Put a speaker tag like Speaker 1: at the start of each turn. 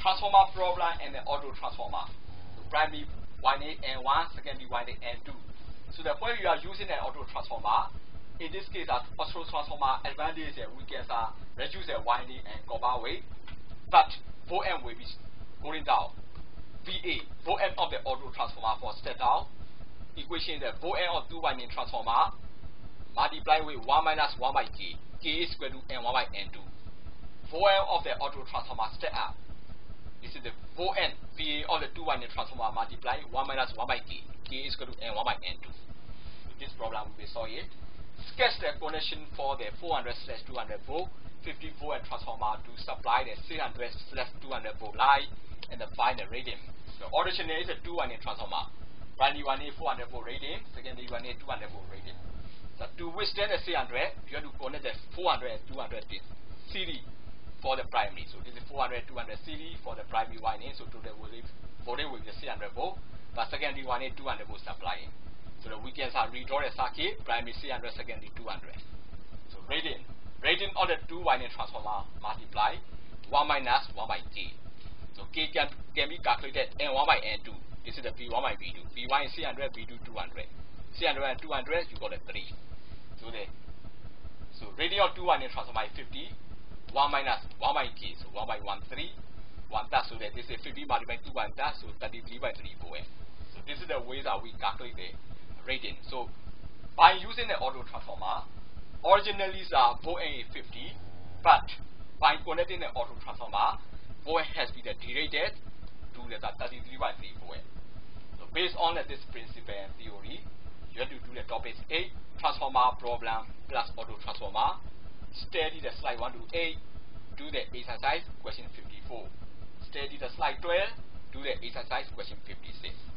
Speaker 1: transformer problem and the auto transformer. So primary winding N1, secondary winding N2. So the when you are using an auto transformer, in this case as auto transformer advantage and weakness are reduce the winding and go copper weight, but end will be going down. VA, end of the auto transformer for step down, equation the end of two winding transformer multiply with 1 minus 1 by k, k is equal to n1 by n2. Both end of the auto transformer step up this is the 4n VA of the 2 winding transformer multiply 1 minus 1 by k. k is equal to n1 by n2. So this problem we be it. Sketch the connection for the 400 slash 200 volt 50 volt transformer to supply the 300 slash 200 volt line and find the rating. The original is a 2 winding transformer. Primary one is 400 volt secondary one is 200 volt rating. So to withstand the 300, you have to connect the 400 and 200 series for the primary. So this is 400, 200 CD for the primary winding. So voltage, voltage will be 300 volt. But secondary is 200 volt supplying. So the weekends are redraw the circuit, primary 300, secondary 200. So rating. Rating of the two winding transformer multiply 1 minus 1 by K. So K can, can be calculated N1 by N2. This is the V1 by V2. V1 is 300, V2 200. 300 and 200, you got a 3. So the so of two winding transformer is 50. 1 minus 1 by k, so 1 by 1, 3. 1 plus, so that is is 50 multiplied 2 1 plus, so 33 by 3 4. Eh? So this is the way that we calculate the rating. So by using the auto transformer, originally uh, are both A 50, but by connecting the auto transformer, both has been derated to the 33 by 3 4. Eh? So based on this principle and theory, you have to do the topic 8 transformer problem plus auto transformer study the slide. 1 to 8, do the exercise. Question 54. Study the slide. 12, do the exercise. Question 56.